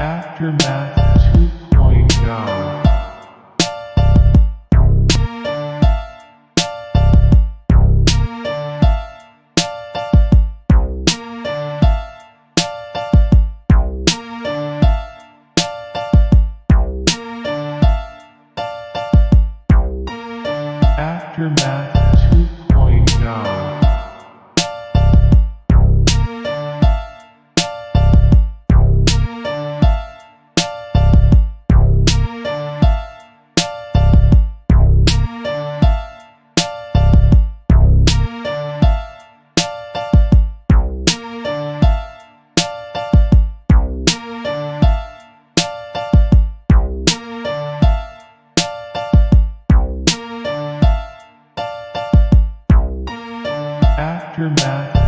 Aftermath 2.0 Aftermath Aftermath.